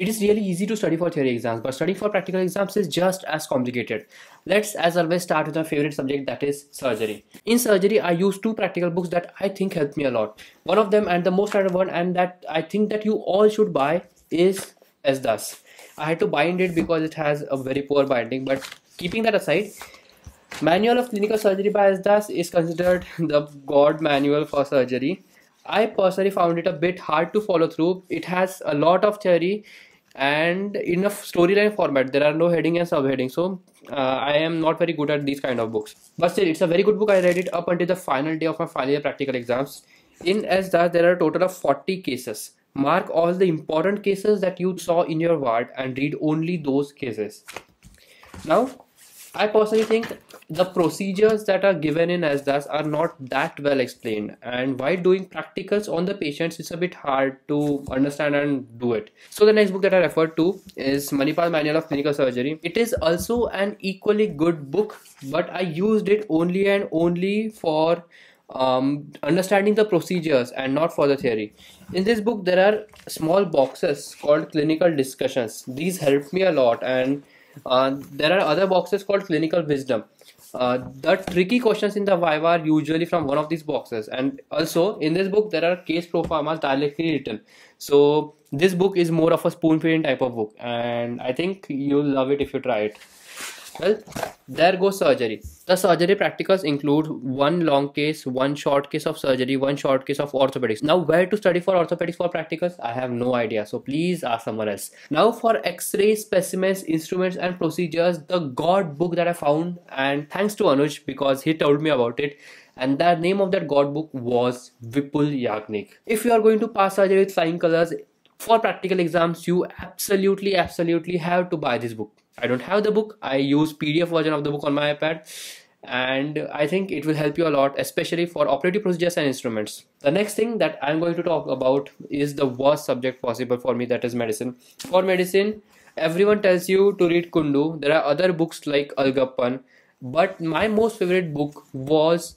It is really easy to study for theory exams, but studying for practical exams is just as complicated. Let's, as always, start with my favorite subject that is surgery. In surgery, I use two practical books that I think helped me a lot. One of them, and the most random one, and that I think that you all should buy, is S. Das. I had to bind it because it has a very poor binding, but keeping that aside, Manual of Clinical Surgery by S. Das is considered the god manual for surgery. I personally found it a bit hard to follow through. It has a lot of theory and in a storyline format there are no heading and subheading. So uh, i am not very good at these kind of books. But still it's a very good book. I read it up until the final day of my final year practical exams. In S. Das there are a total of 40 cases. Mark all the important cases that you saw in your ward and read only those cases. Now I personally think the procedures that are given in S. Das are not that well explained and while doing practicals on the patients it's a bit hard to understand and do it. So the next book that I referred to is Manipal Manual of Clinical Surgery. It is also an equally good book but I used it only and only for um, understanding the procedures and not for the theory. In this book there are small boxes called clinical discussions. These helped me a lot and there are other boxes called clinical wisdom. Uh, the tricky questions in the Viva are usually from one of these boxes. And also in this book there are case profiles directly written. So this book is more of a spoon feeding type of book. And I think you'll love it if you try it well, there goes surgery. The surgery practicals include one long case, one short case of surgery, one short case of orthopedics. Now, where to study for orthopedics for practicals? I have no idea. So please ask someone else. Now, for X-ray specimens, instruments, and procedures, the God book that I found, and thanks to Anuj because he told me about it. And the name of that God book was Vipul Yagnik. If you are going to pass surgery with flying colors, for practical exams, you absolutely, absolutely have to buy this book I don't have the book. I use PDF version of the book on my iPad and I think it will help you a lot especially for operative procedures and instruments. The next thing that I'm going to talk about is the worst subject possible for me that is medicine. For medicine everyone tells you to read Kundu. There are other books like Alagappan but my most favorite book was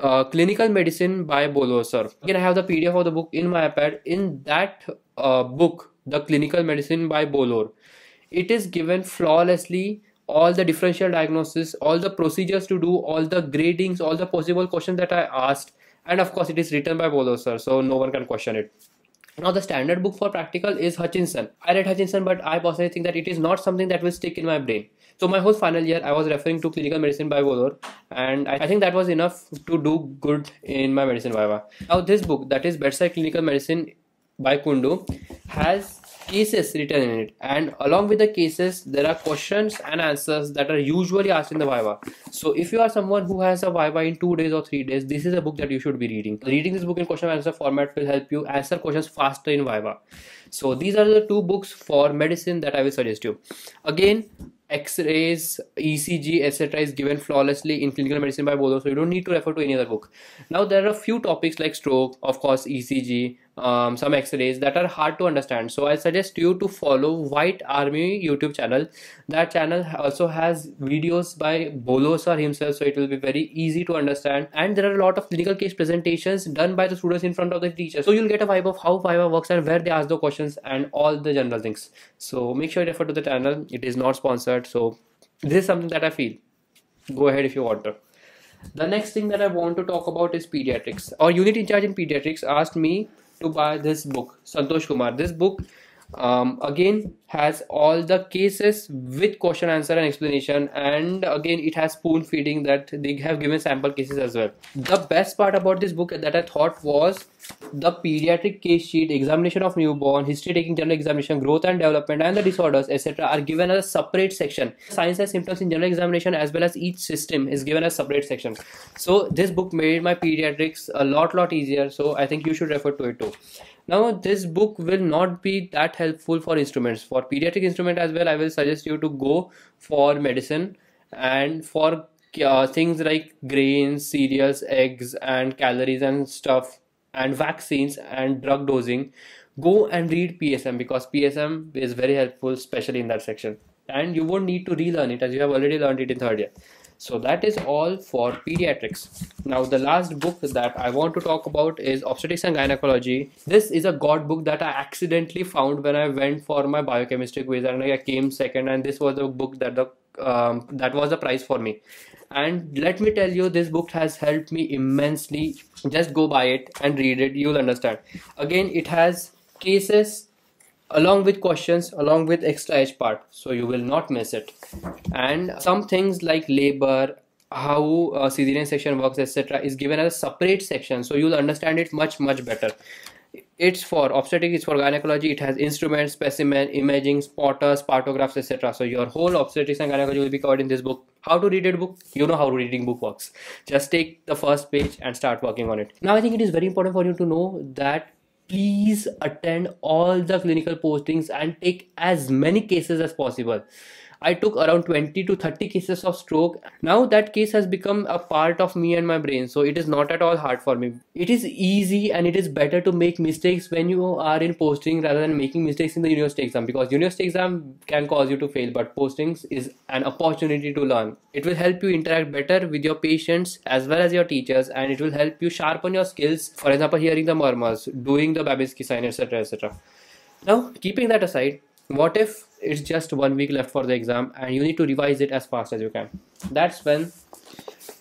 uh, Clinical Medicine by Bolo sir. Again I have the PDF of the book in my iPad. In that uh, book the Clinical Medicine by Bolor it is given flawlessly all the differential diagnosis all the procedures to do all the gradings all the possible questions that i asked and of course it is written by bolo sir so no one can question it. Now the standard book for practical is Hutchison. I read Hutchison but i personally think that it is not something that will stick in my brain. So my whole final year i was referring to clinical medicine by Bolor and I think that was enough to do good in my medicine viva now this book that is bedside clinical medicine by kundu has cases written in it. And along with the cases there are questions and answers that are usually asked in the viva so if you are someone who has a viva in two days or three days this is a book that you should be reading. Reading this book in question answer format will help you answer questions faster in viva so these are the two books for medicine that i will suggest you. Again X-rays, ECG, etc. is given flawlessly in clinical medicine by Bolo, so you don't need to refer to any other book. Now there are a few topics like stroke, of course, ECG, um, some x-rays that are hard to understand. So i suggest you to follow white army youtube channel. That channel also has videos by bolosar himself so it will be very easy to understand. And there are a lot of clinical case presentations done by the students in front of the teacher. So you'll get a vibe of how viva works and where they ask the questions and all the general things. So make sure you refer to the channel. It is not sponsored. So this is something that i feel. Go ahead if you want to. The next thing that I want to talk about is pediatrics. Our unit in charge in pediatrics asked me to buy this book santosh kumar. This book um, again has all the cases with question answer and explanation. And again it has spoon feeding that they have given sample cases as well. The best part about this book that i thought was the pediatric case sheet examination of newborn history taking general examination growth and development and the disorders etc are given as a separate section. Signs and symptoms in general examination as well as each system is given as separate section. So this book made my pediatrics a lot lot easier. So i think you should refer to it too. Now this book will not be that helpful for instruments for pediatric instrument as well i will suggest you to go for medicine and for uh, things like grains cereals eggs and calories and stuff and vaccines and drug dosing. Go and read psm because psm is very helpful especially in that section. And you won't need to relearn it as you have already learned it in third year so that is all for pediatrics. Now the last book that i want to talk about is obstetrics and gynecology. This is a god book that i accidentally found when i went for my biochemistry quiz and i came second and this was the book that the um, that was the prize for me. And let me tell you this book has helped me immensely. Just go buy it and read it. You'll understand. Again it has cases along with questions along with extra edge part so you will not miss it. And some things like labor how uh, cesarean section works etc is given as a separate section so you'll understand it much much better. It's for obstetrics it's for gynecology it has instruments specimen imaging spotters partographs etc so your whole obstetrics and gynecology will be covered in this book. How to read a book? You know how reading book works. Just take the first page and start working on it. Now i think it is very important for you to know that please attend all the clinical postings and take as many cases as possible I took around 20 to 30 cases of stroke. Now that case has become a part of me and my brain, so it is not at all hard for me. It is easy and it is better to make mistakes when you are in posting rather than making mistakes in the university exam because university exam can cause you to fail, but postings is an opportunity to learn. It will help you interact better with your patients as well as your teachers, and it will help you sharpen your skills. For example, hearing the murmurs, doing the Babinski sign, etc. etc. Now, keeping that aside, what if it's just one week left for the exam and you need to revise it as fast as you can? That's when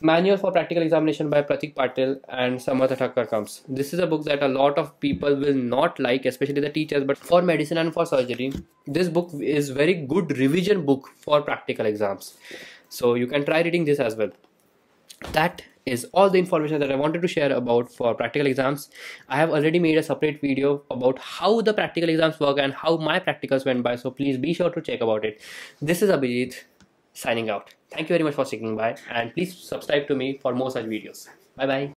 manual for practical examination by pratik patil and samartha thakkar comes. This is a book that a lot of people will not like especially the teachers but for medicine and for surgery this book is very good revision book for practical exams. So you can try reading this as well. That is all the information that I wanted to share about for practical exams. I have already made a separate video about how the practical exams work and how my practicals went by. So please be sure to check about it. This is Abhijeet signing out. Thank you very much for sticking by and please subscribe to me for more such videos. Bye bye.